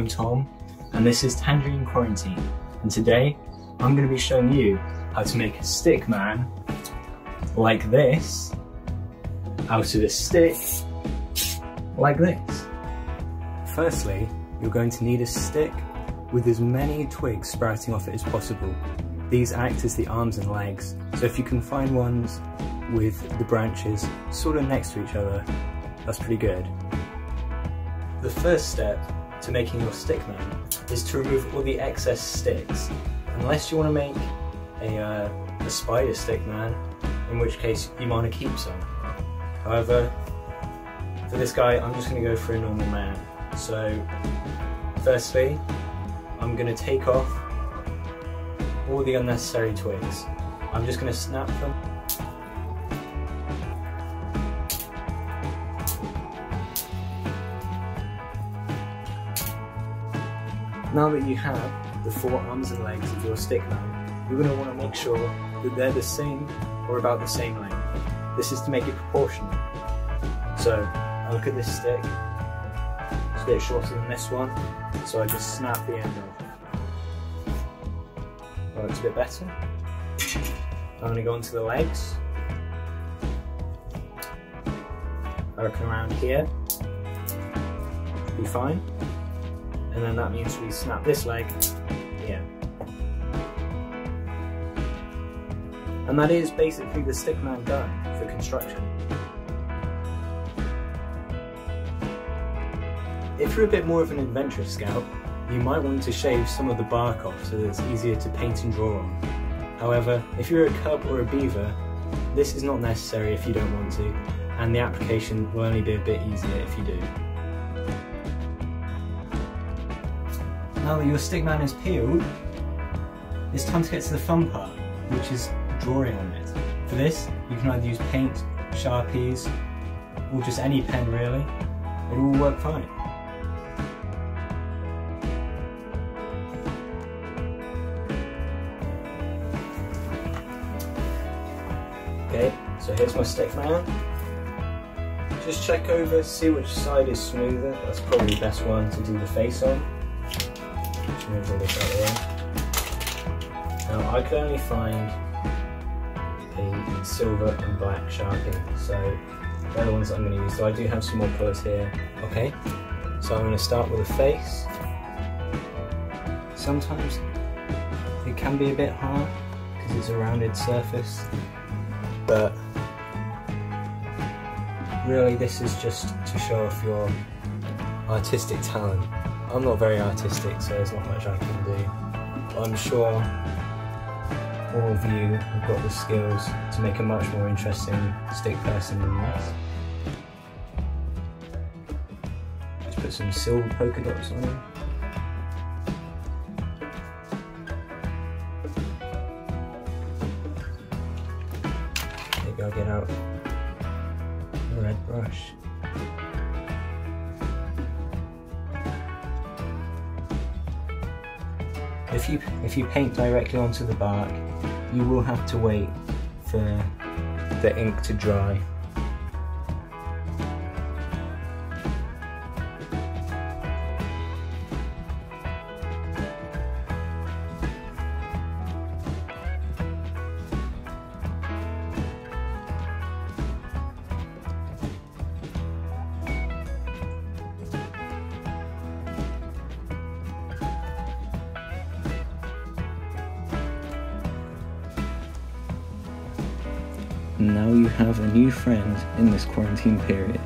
I'm Tom, and this is Tangerine Quarantine. And today, I'm going to be showing you how to make a stick man like this out of a stick like this. Firstly, you're going to need a stick with as many twigs sprouting off it as possible. These act as the arms and legs, so if you can find ones with the branches sort of next to each other, that's pretty good. The first step to making your stick man is to remove all the excess sticks, unless you want to make a, uh, a spider stick man, in which case you might want to keep some. However, for this guy, I'm just going to go for a normal man. So, firstly, I'm going to take off all the unnecessary twigs. I'm just going to snap them Now that you have the four arms and legs of your stick man, you're going to want to make sure that they're the same or about the same length. This is to make it proportional. So, I look at this stick, it's a bit shorter than this one, so I just snap the end off. That looks a bit better. I'm going to go onto the legs. I reckon around here, be fine and then that means we snap this leg here. And that is basically the stickman done for construction. If you're a bit more of an adventurous scout, you might want to shave some of the bark off so that it's easier to paint and draw on. However, if you're a cub or a beaver, this is not necessary if you don't want to, and the application will only be a bit easier if you do. Now that your stickman is peeled, it's time to get to the fun part, which is drawing on it. For this, you can either use paint, sharpies, or just any pen really. It will work fine. Okay, so here's my stick man. Just check over, see which side is smoother. That's probably the best one to do the face on move all of the. Now I could only find a silver and black Sharpie, so they're the ones I'm going to use. So I do have some more colours here. Okay, so I'm going to start with a face. Sometimes it can be a bit hard because it's a rounded surface, but really this is just to show off your artistic talent. I'm not very artistic, so there's not much I can do. But I'm sure all of you have got the skills to make a much more interesting stick person than this. Just put some silver polka dots on him. Maybe I'll get out the red brush. If you, if you paint directly onto the bark, you will have to wait for the ink to dry now you have a new friend in this quarantine period.